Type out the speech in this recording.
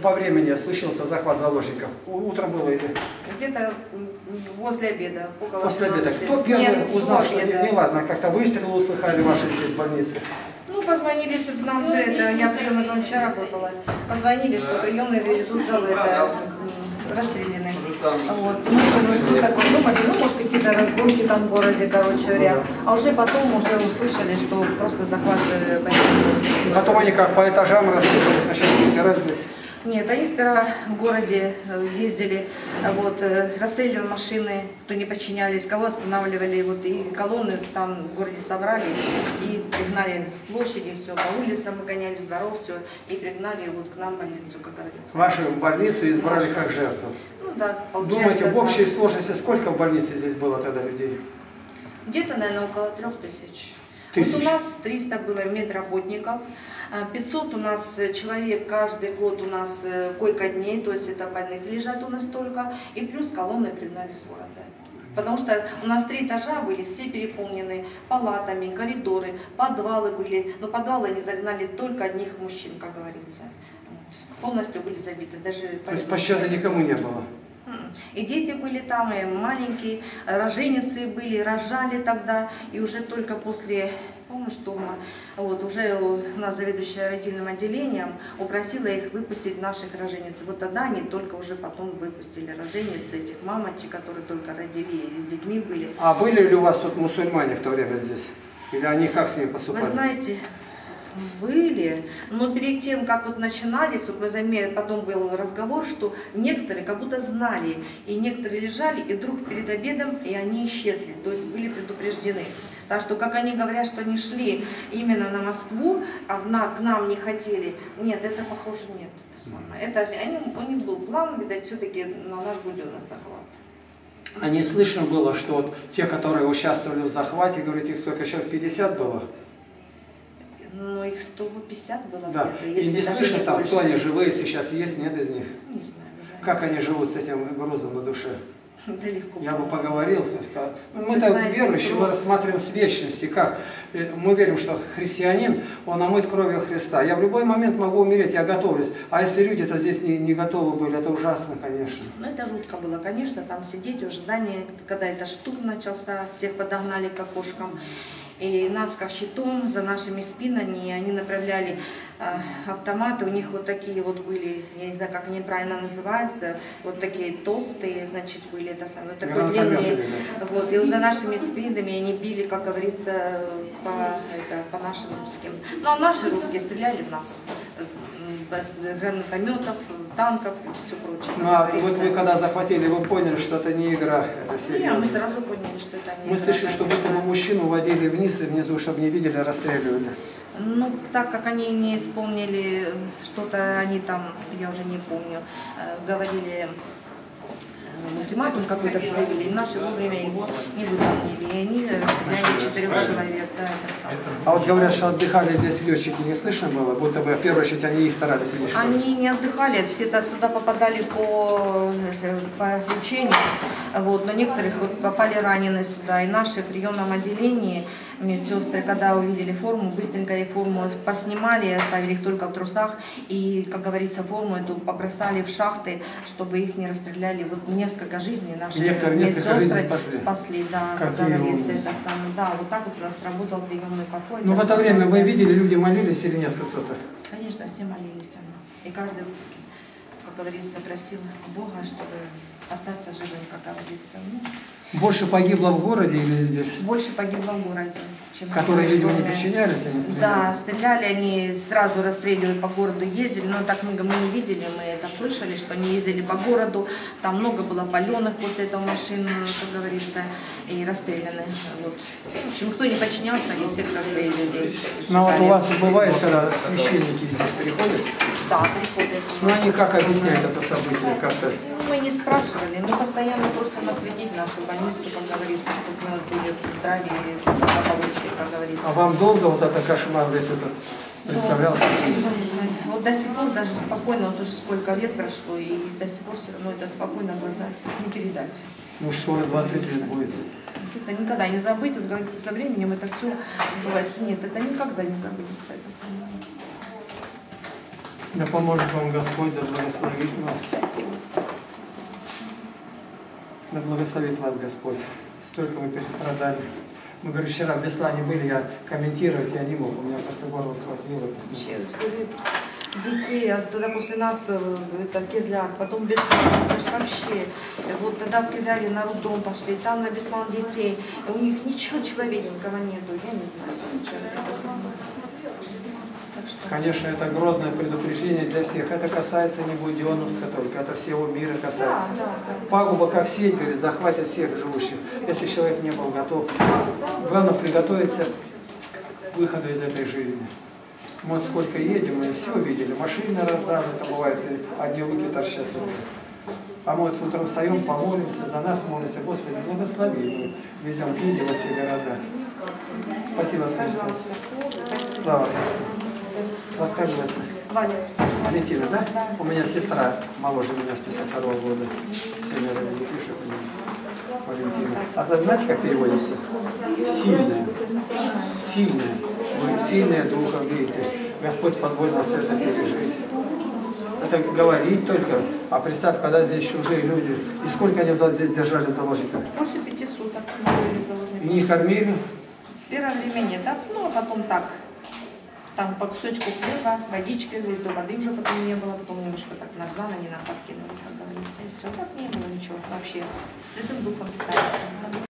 По времени случился захват заложников. Утром было или Где-то возле обеда, около после обеда? 12. Кто первый Нет, узнал, что обеда. не- неладно, как-то выстрелы услыхали ваши здесь в больнице? Ну, позвонили, если бы нам это, я там вчера работала, позвонили, что приемные везут залы это, м, расстрелянные. Вот. Ну, мы что так вот думали, ну, может, какие-то разборки там в городе, короче говоря. А уже потом уже услышали, что просто захват э. Потом они как по этажам рассыпались, сначала собирались здесь. Нет, они сперва в городе э, ездили, а вот, э, расстреливали машины, кто не подчинялись, кого останавливали, вот, и колонны там в городе собрали, и пригнали с площади, все, по улицам мы гоняли, с дворов, все, и пригнали вот к нам в больницу, как говорится. Вашу больницу избрали как жертву. Ну да, получается. Думаете, в да. общей сложности сколько в больнице здесь было тогда людей? Где-то, наверное, около трех тысяч. Тысяч. Вот у нас 300 было медработников, а 500 у нас э, человек каждый год у нас э, койко-дней, то есть это больных лежат у нас только, и плюс колонны пригнали с города. Потому что у нас три этажа были, все переполнены палатами, коридоры, подвалы были. Но подвалы они загнали только одних мужчин, как говорится. Вот. Полностью были забиты. Даже То есть пощады никому не было. И дети были там, и маленькие, роженицы были, рожали тогда, и уже только после, помню, штурма, вот, уже у нас заведующая родильным отделением упросила их выпустить наших рожениц. Вот тогда они только уже потом выпустили рожениц, этих мамочек, которые только родили и с детьми были. А были ли у вас тут мусульмане в то время здесь? Или они как с ними Вы поступали? знаете, были, но перед тем, как вот начинались, вот вы заметили, потом был разговор, что некоторые как будто знали, и некоторые лежали, и вдруг перед обедом, и они исчезли, то есть были предупреждены. Так что, как они говорят, что они шли именно на Москву, а на, к нам не хотели, нет, это похоже нет. Это, самое. это они, у них был план, видать, все-таки на наш будет на захват. А не слышно было, что вот те, которые участвовали в захвате, говорите, их сколько, человек 50 было? Ну, их 150 было Да. где-то, И не слышно там, больше. кто они живые сейчас есть, нет из них? Не знаю, знаете. Как они живут с этим грузом на душе? Да легко. Я бы поговорил. Ну, Мы-то знаете, верующие, мы рассматриваем с вечности, как э, мы верим, что христианин, он омыт кровью Христа. Я в любой момент могу умереть, я готовлюсь. А если люди-то здесь не, не готовы были, это ужасно, конечно. Ну, это жутко было, конечно, там сидеть в ожидании, когда это штурм начался, всех подогнали к окошкам. И нас как щитом за нашими спинами, они направляли а, автоматы, у них вот такие вот были, я не знаю, как они правильно называются, вот такие толстые, значит, были, это самое, вот такой да. вот, и вот за нашими спинами они били, как говорится, по, это, по нашим русским. Ну, а наши русские стреляли в нас, гранатометов, танков и все прочее. Ну а вот вы когда захватили, вы поняли, что это не игра, это серьезно. мы сразу поняли, что это не Мы игра, слышали, что будто мужчину водили вниз и внизу, чтобы не видели, расстреливали. Ну, так как они не исполнили что-то, они там, я уже не помню, э, говорили, ультиматум какой-то провели, и наши вовремя его не выполнили, и они расстреляли четырех человек. Да, это. А вот говорят, что отдыхали здесь летчики, не слышно было, будто бы в первую очередь они их старались уничтожить. Они не отдыхали, все-то сюда попадали по, э, по лечению, вот, но некоторых вот попали раненые сюда. И наши в приемном отделении медсестры, когда увидели форму, быстренько ей форму поснимали, оставили их только в трусах. И, как говорится, форму эту побросали в шахты, чтобы их не расстреляли. Вот несколько жизней наши Некоторые медсестры жизней спасли. да, как ужасы. это самое. Да, вот так вот у нас работал приемный покой. Ну в это время вы да. видели, люди молились или нет кто-то? Конечно, все молились. И каждый, как говорится, просил Бога, чтобы остаться живым, как говорится. Ну, Больше погибло в городе или здесь? больше погибло в городе, чем Которые, видимо, не подчинялись, они стреляли? Да, стреляли они, сразу расстреливали по городу, ездили, но так мы, мы не видели, мы это слышали, что они ездили по городу, там много было паленых после этого машин, как говорится, и расстреляны. Вот. В общем, кто не подчинялся, они всех расстреливали. Ну а вот у вас бывает, когда священники здесь приходят, Да, приходят. ну они как объясняют это событие как-то? Мы не спрашивали, мы постоянно просим осветить нашу больницу, как говорится, чтобы мы были в здравии и благополучии, как говорится. А вам долго вот это кошмар весь этот представлялся? Вот до сих пор даже спокойно, вот уже сколько лет прошло, и до сих пор все равно это спокойно глаза не передать. Ну скоро 20 лет будет. Это никогда не забыть, вот говорится, со временем это все забывается. Нет, это никогда не забудется. Это самое. Да поможет вам Господь, да благословит вас. Спасибо. Да благословит вас Господь. Столько мы перестрадали. Мы, говорю, вчера в Беслане были, я комментировать я не мог. У меня просто горло схватило. Детей, а тогда после нас э, это Кизляр, потом Беслан, это ж вообще, э, вот тогда в Кизляре на роддом пошли, там на Беслан детей, у них ничего человеческого нету, я не знаю, ничего, это самое. Конечно, это грозное предупреждение для всех. Это касается не Буденовска только, это всего мира да, касается. да, да. Пагуба, как сеть, говорит, захватит всех живущих, если человек не был готов. Главное приготовиться к выходу из этой жизни. Мы вот сколько едем, мы все видели, машины разданы, это бывает, одни руки торчат. А мы вот утром встаем, помолимся, за нас молимся, Господи, благослови, мы везем книги во все города. Спасибо. Спасибо. Слава Христу. Рассказывай. Ваня, Валентина, да? У меня сестра моложе меня с 52 года. Сегодня не пишет. Валентина. А ты знаете, как переводится? Сильная. Сильная. Вы сильная духом, видите. Господь позволил все это пережить. Это говорить только. А представь, когда здесь чужие люди. И сколько они вас здесь держали в заложниках? больше пяти суток не кормили? В первое время нет, а ну, а потом так. Там по кусочку хлеба, водички, говорит, до воды уже потом не было, потом немножко так нарзана, не на подкинули, как говорится, и все, так не было ничего вообще. Сытым духом питались.